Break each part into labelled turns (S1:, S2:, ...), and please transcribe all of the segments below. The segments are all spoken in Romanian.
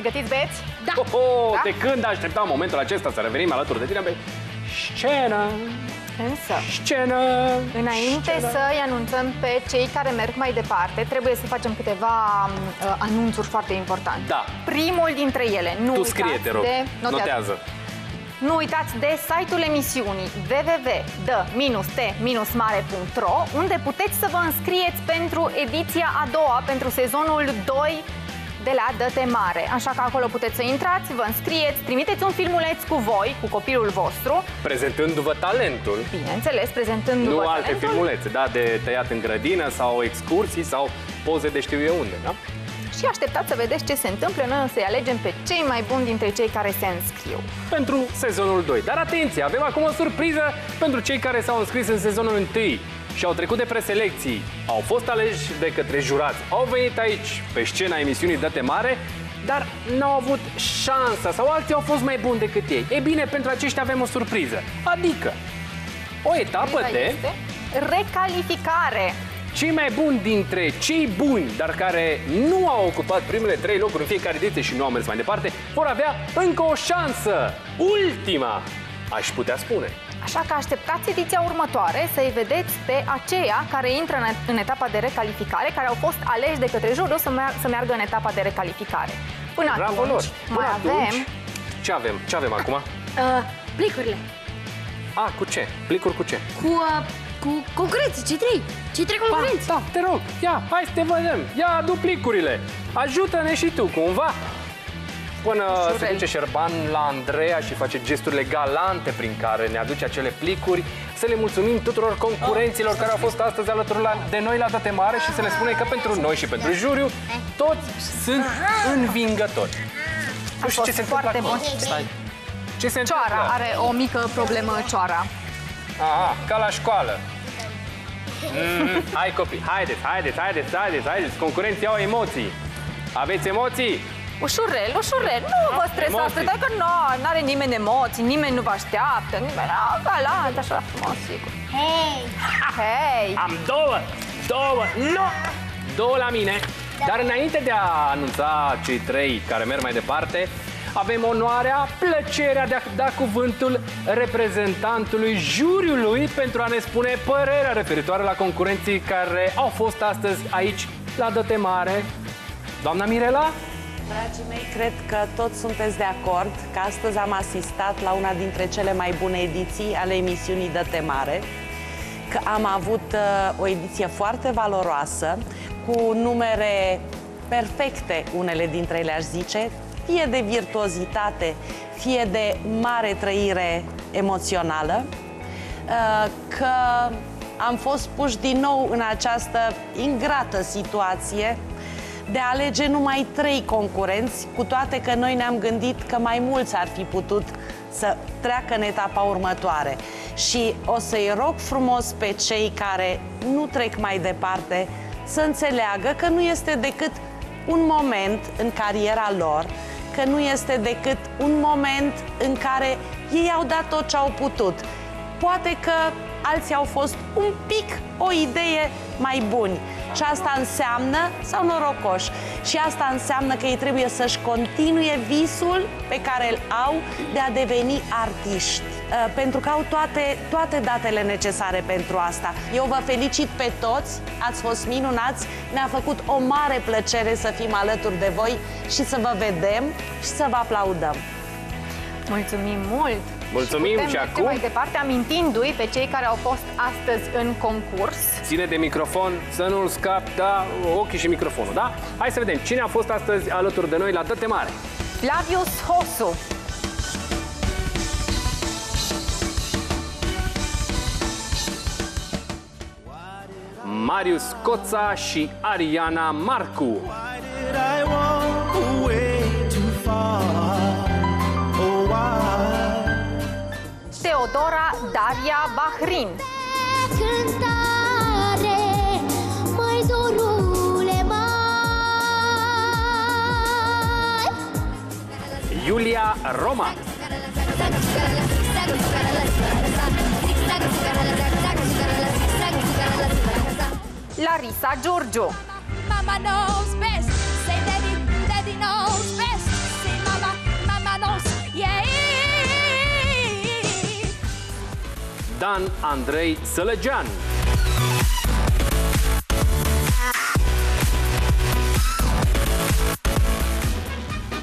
S1: Pregătiți, băieți?
S2: Da.
S3: Oh, oh,
S1: Da?
S3: De când așteptam momentul acesta să revenim alături de tine pe scenă,
S1: Însă,
S3: scenă,
S1: înainte
S3: scenă.
S1: să-i anunțăm pe cei care merg mai departe, trebuie să facem câteva uh, anunțuri foarte importante.
S3: Da.
S1: Primul dintre ele, nu
S3: Tu
S1: uitați
S3: scrie, te rog,
S1: de...
S3: notează.
S1: Nu uitați de site-ul emisiunii www.d-t-mare.ro unde puteți să vă înscrieți pentru ediția a doua, pentru sezonul 2 de la Dăte Mare. Așa că acolo puteți să intrați, vă înscrieți, trimiteți un filmuleț cu voi, cu copilul vostru,
S3: Prezentându-vă talentul,
S1: bineînțeles, prezentându-vă
S3: nu alte
S1: talentul.
S3: filmulețe, da, de tăiat în grădină sau excursii sau poze de știu eu unde, da?
S1: Și așteptați să vedeți ce se întâmplă, noi o să-i alegem pe cei mai buni dintre cei care se înscriu.
S3: pentru sezonul 2. Dar atenție, avem acum o surpriză pentru cei care s-au înscris în sezonul 1 și au trecut de preselecții, au fost aleși de către jurați, au venit aici pe scena emisiunii Date Mare, dar n-au avut șansa sau alții au fost mai buni decât ei. E bine, pentru aceștia avem o surpriză, adică o etapă
S1: Asta
S3: de
S1: este recalificare.
S3: cei mai buni dintre cei buni, dar care nu au ocupat primele trei locuri în fiecare ediție și nu au mers mai departe, vor avea încă o șansă, ultima, aș putea spune.
S1: Așa că așteptați ediția următoare să-i vedeți pe aceia care intră în, în etapa de recalificare, care au fost aleși de către juriu să, mer- să meargă în etapa de recalificare. Până
S3: Bravo
S1: atunci,
S3: lor!
S1: mai
S3: Până
S1: avem...
S3: atunci, ce avem? Ce avem acum?
S2: Uh, plicurile.
S3: A, cu ce? Plicuri cu ce?
S2: Cu, uh, cu concurenții, cei trei. Cei trei concurenți.
S3: Da, te rog, ia, hai să te vedem. Ia, adu plicurile. Ajută-ne și tu, cumva. Până se
S1: Șurel.
S3: duce Șerban la Andreea și face gesturile galante prin care ne aduce acele plicuri, să le mulțumim tuturor concurenților care au fost astăzi alături la, de noi la Date Mare și să le spunem că pentru noi și pentru juriu toți sunt învingători. Nu știu ce
S1: fost
S3: se întâmplă
S1: foarte
S3: acolo.
S1: bun.
S3: Stai. Ce se întâmplă?
S1: Cioara are o mică problemă, Cioara.
S3: Aha, ca la școală. Mm, hai copii, haideți, haideți, haideți, haideți, haideți, concurenții au emoții. Aveți emoții?
S1: Ușurel, ușurel, nu vă stresați,
S3: emoții.
S1: stai că nu are nimeni emoții, nimeni nu vă așteaptă, nimeni, a, galant, așa frumos, sigur.
S2: Hei!
S1: Hei,
S3: Am două, două, nu, două la mine. Dar înainte de a anunța cei trei care merg mai departe, avem onoarea, plăcerea de a da cuvântul reprezentantului juriului pentru a ne spune părerea referitoare la concurenții care au fost astăzi aici la Dăte Mare. Doamna Mirela?
S4: Dragii mei, cred că toți sunteți de acord că astăzi am asistat la una dintre cele mai bune ediții ale emisiunii Dăte Mare, că am avut uh, o ediție foarte valoroasă, cu numere perfecte, unele dintre ele aș zice, fie de virtuozitate, fie de mare trăire emoțională, uh, că am fost puși din nou în această ingrată situație de a alege numai trei concurenți, cu toate că noi ne-am gândit că mai mulți ar fi putut să treacă în etapa următoare. Și o să-i rog frumos pe cei care nu trec mai departe să înțeleagă că nu este decât un moment în cariera lor, că nu este decât un moment în care ei au dat tot ce au putut. Poate că alții au fost un pic o idee mai buni. Și asta înseamnă, sau norocoși, și asta înseamnă că ei trebuie să-și continue visul pe care îl au de a deveni artiști. Uh, Pentru că au toate, toate datele necesare pentru asta. Eu vă felicit pe toți, ați fost minunați, ne-a făcut o mare plăcere să fim alături de voi și să vă vedem și să vă aplaudăm.
S1: mulțumim mult!
S3: Mulțumim
S1: Putem
S3: și
S1: merge
S3: acum-
S1: mai departe amintindu-i pe cei care au fost astăzi în concurs.
S3: Ține de microfon, să nu-l scapi, da, ochii și microfonul, da? Hai să vedem cine a fost astăzi alături de noi la Dăte Mare.
S1: Flavius Hosu,
S3: Marius Coța și Ariana Marcu.
S1: Teodora Daria Bahrin,
S5: cântare, mai dorule, mai.
S3: Iulia Roma.
S1: Larisa Giurgiu,
S5: Mama knows best, say daddy, daddy knows best,
S3: Dan Andrei Sălăgean.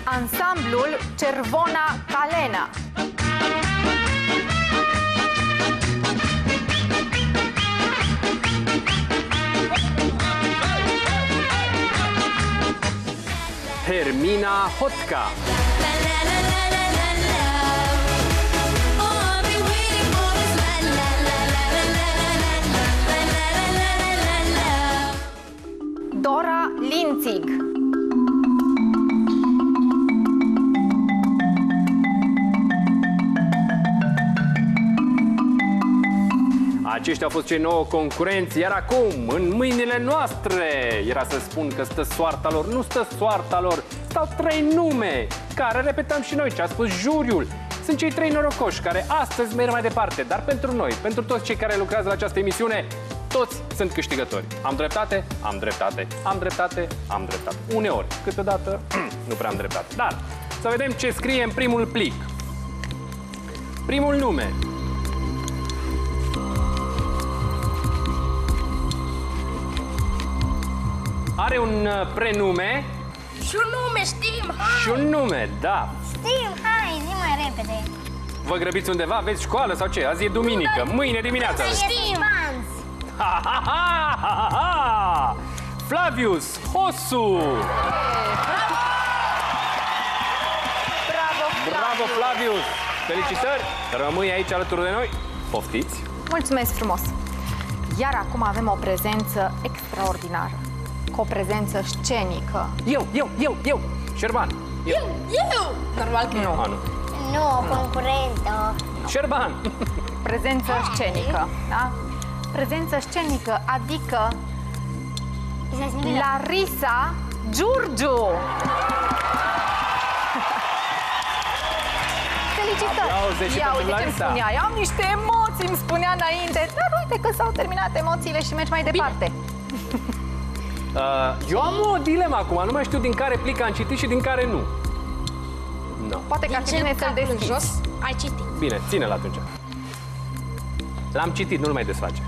S1: Ansamblul Cervona Calena.
S3: Hermina Hotka. Aceștia au fost cei nouă concurenți, iar acum, în mâinile noastre, era să spun că stă soarta lor. Nu stă soarta lor, stau trei nume, care repetăm și noi ce a spus juriul. Sunt cei trei norocoși care astăzi merg mai departe, dar pentru noi, pentru toți cei care lucrează la această emisiune, toți sunt câștigători. Am dreptate? Am dreptate. Am dreptate? Am dreptate. Uneori, câteodată, nu prea am dreptate. Dar, să vedem ce scrie în primul plic. Primul nume, are un uh, prenume
S2: Și un nume știm,
S3: și un nume, da.
S5: Știm, hai, zi mai repede.
S3: Vă grăbiți undeva? Aveți școală sau ce? Azi e duminică, mâine dimineața.
S5: Știm. Fans.
S3: Ha, ha, ha, ha, ha, ha! Flavius Hosu!
S1: Bravo,
S3: Bravo, Flavius! Felicitări! Rămâi aici alături de noi. Poftiți!
S1: Mulțumesc frumos! Iar acum avem o prezență extraordinară. Cu o prezență scenică.
S3: Eu, eu, eu, eu! Șerban! Eu!
S2: Eu! Normal că nu.
S3: A, nu.
S5: Nu, o concurentă.
S3: Șerban!
S1: Prezență scenică, da? Prezență scenică, adică Larisa Giurgiu! Felicitări!
S3: Aplauze și
S1: Ia
S3: pentru
S1: uite ce-mi
S3: Larisa.
S1: spunea. Eu am niște emoții, îmi spunea înainte. Dar uite că s-au terminat emoțiile și mergi mai departe.
S3: Uh, eu am o dilemă acum, nu mai știu din care plic am citit și din care nu. No.
S1: Poate că ar fi
S2: Din
S1: bine
S2: ce
S1: să-l
S2: capul în
S1: deschizi.
S2: jos, ai citit.
S3: Bine, ține-l atunci. L-am citit, nu-l mai desface.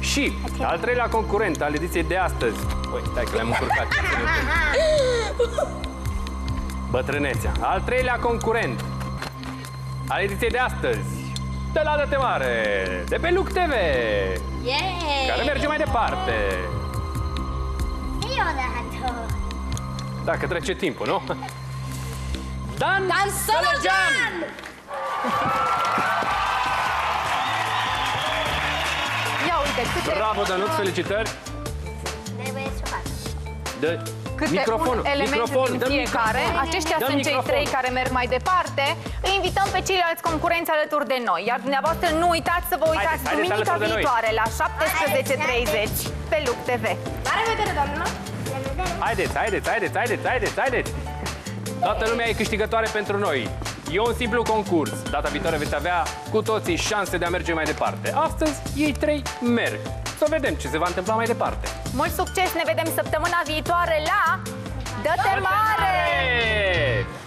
S3: Și al treilea concurent al ediției de astăzi. Ui, stai că le-am încurcat. Bătrânețea. Al treilea concurent al ediției de astăzi. De la Date Mare, de pe Luc TV,
S2: Yeah!
S3: care merge mai departe.
S5: Zi odată.
S3: Dacă trece timpul, nu? Dan,
S2: Dan Sălăgean!
S1: Ia uite, câte,
S3: Bravo, Danuț, felicitări.
S5: Trebuie să fac.
S3: De
S1: câte
S3: microfonul,
S1: un element
S3: microfon,
S1: din
S3: dă
S1: fiecare.
S3: microfon.
S1: Aceștia
S3: Dă
S1: sunt cei
S3: microfon.
S1: trei care merg mai departe. Îi invităm pe ceilalți concurenți alături de noi. Iar dumneavoastră nu uitați să vă uitați
S3: Haideți, haideți
S1: duminica
S3: alături de noi.
S1: viitoare la 17.30 pe Luc TV.
S2: La revedere, doamnă!
S5: La revedere.
S3: Haideți, haideți, haideți, haideți, haideți, haideți! Toată lumea e câștigătoare pentru noi. E un simplu concurs. Data viitoare veți avea cu toții șanse de a merge mai departe. Astăzi, ei trei merg. Să vedem ce se va întâmpla mai departe.
S1: Mult succes! Ne vedem săptămâna viitoare la Dă-te mare!
S3: Mare!